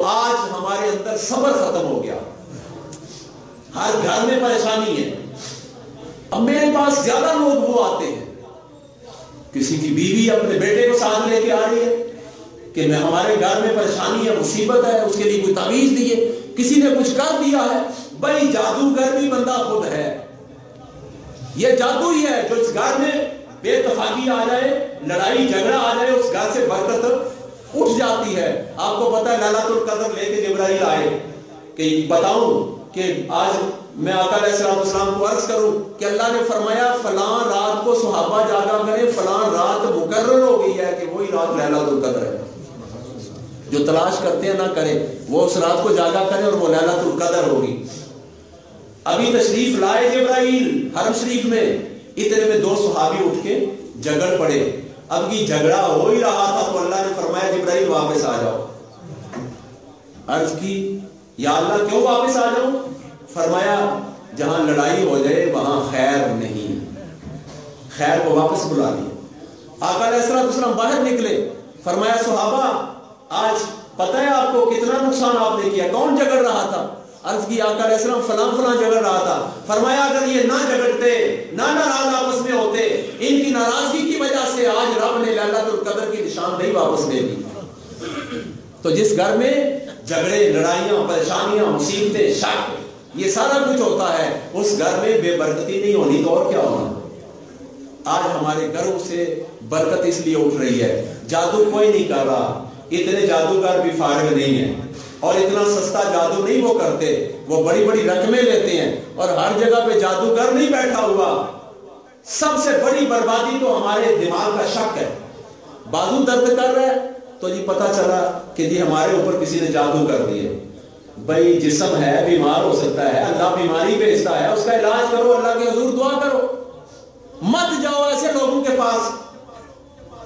आज हमारे अंदर सबर खत्म हो गया। हर घर में परेशानी है। अब मेरे पास ज़्यादा लोग वो आते हैं। किसी की बीवी अपने बेटे को साथ लेके आ रही है कि मैं हमारे घर में परेशानी है, मुसीबत है, उसके लिए कोई तवीज दिए किसी ने कुछ कर दिया है भाई जादूगर भी बंदा खुद है। यह जादू ही है जो इस घर में बेतफाकी आ जाए, लड़ाई, झगड़ा आ जाए, उस घर से बरकत उठ जाती है। आपको पता है, लालातुल कदर लेके जिब्राइल आए कि बताऊँ कि आज मैं आकाम को अर्ज़ करूँ कि अल्लाह ने फरमाया, फलां रात को सुहाबा जागा करे, फलां रात मुकर्र हो गई है कि वही रात लैलातुल कदर है। जो तलाश करते हैं ना करें, वो उस रात को जागा करें और वो लैलातुल कदर होगी। अभी तशरीफ़ लाए जब्राइल हरम शरीफ में, इतने में दो सुहाबी उठ के झगड़ पड़े। अब की झगड़ा हो ही रहा था तो अल्लाह ने फरमाया, जिब्राइल, वापस आ जाओ। अर्ज़ की, या अल्लाह, क्यों वापस आ जाऊँ? फरमाया, जहाँ लड़ाई हो जाए, वहाँ खैर नहीं। खैर को वापस बुला लिया। आका बाहर निकले। फरमाया, सुहाबा, आज पता है आपको कितना नुकसान आपने किया? कौन झगड़ रहा था? अर्ज़ की, आका फलां फलां झगड़ रहा था। फरमाया, अगर ये ना झगड़ते, ना नाराज़ आपस में होते इनकी नाराज़गी की वजह से आज रब ने लैलातुल की निशानदेही वापस दी तो जिस घर में झगड़े, लड़ाइयाँ, परेशानियाँ, मुसीबतें, शक, ये सारा कुछ होता है, उस घर में बेबरकती नहीं होनी तो और क्या होना? आज हमारे घरों से बरकत इसलिए उठ रही है। जादू कोई नहीं कर रहा। इतने जादूगर भी फारग नहीं है। और इतना सस्ता जादू नहीं वो करते। वो बड़ी बड़ी रकमें लेते हैं और हर जगह पे जादूगर नहीं बैठा हुआ। सबसे बड़ी बर्बादी तो हमारे दिमाग का शक है। बाजू दर्द कर रहा है तो जी पता चला कि जी हमारे ऊपर किसी ने जादू कर दिए भाई, जिसम है, बीमार हो सकता है, अल्लाह बीमारी भेजता है, उसका इलाज करो, अल्लाह के हजूर दुआ करो। मत जाओ ऐसे लोगों के पास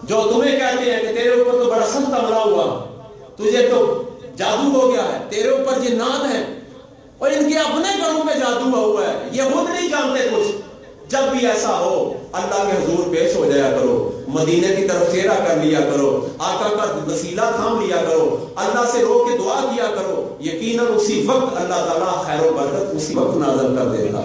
जो तुम्हें कहते हैं कि तेरे ऊपर तो बड़ा सख्त हमला हुआ। तुझे तो जादू हो गया है, तेरे ऊपर जिन्नात है, और इनके अपने घरों में जादू हुआ है। ये खुद नहीं जानते कुछ। जब भी ऐसा हो, अल्लाह के हजूर पेश हो जाया करो। मदीने की तरफ़ चेहरा कर लिया करो। आका का वसीला थाम लिया करो। अल्लाह से रो के दुआ किया करो। यकीनन उसी वक्त अल्लाह ताला खैर बरकत उसी वक्त नाजल कर देगा